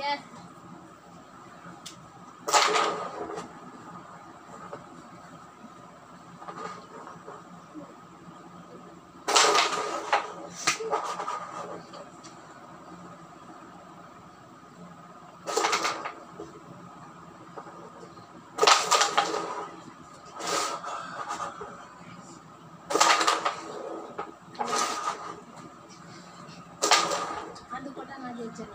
Chef. Dia.